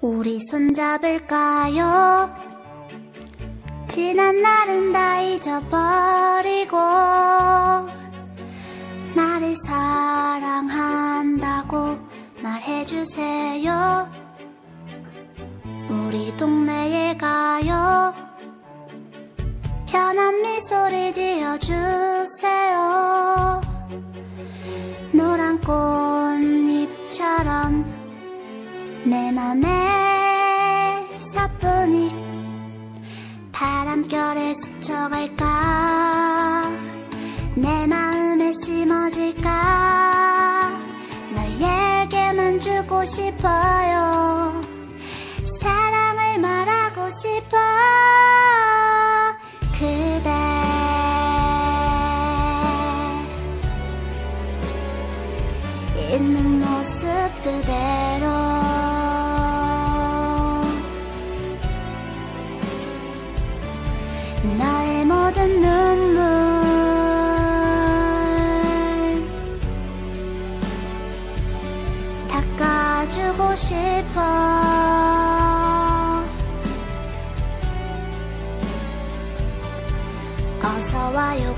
우리 손잡을까요? 지난 날은 다 잊어버리고 나를 사랑한다고 말해주세요. 우리 동네에 가요. 편한 미소를 지어주세요. 노란 꽃잎처럼 내 맘에 사뿐히 바람결에 스쳐갈까? 내 마음에 심어질까? 너에게만 주고 싶어요. 사랑을 말하고 싶어. 그대. 있는 모습 그대로 어서 와요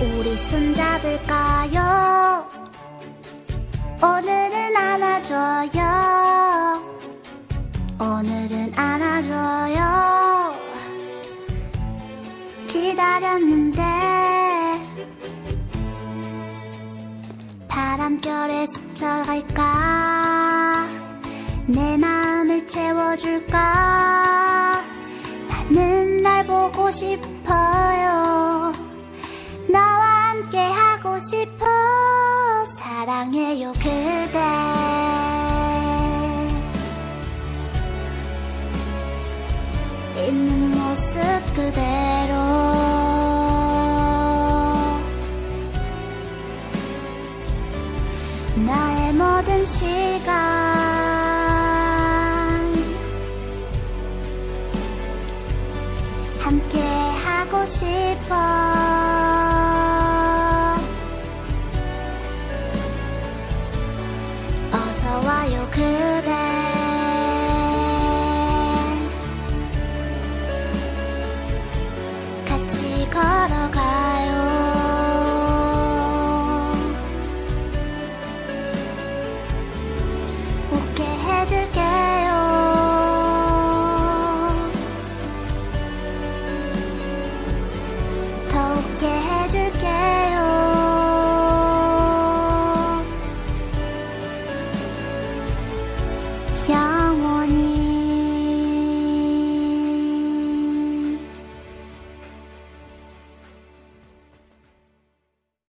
우리 손잡을까요? 오늘은 안아줘요. 오늘은 안아줘요. 기다렸는데 바람결에 스쳐갈까 내 마음을 채워줄까 나는 날 보고 싶어 싶어 사랑해요 그대. 있는 모습 그대로. 나의 모든 시간. 함께 하고 싶어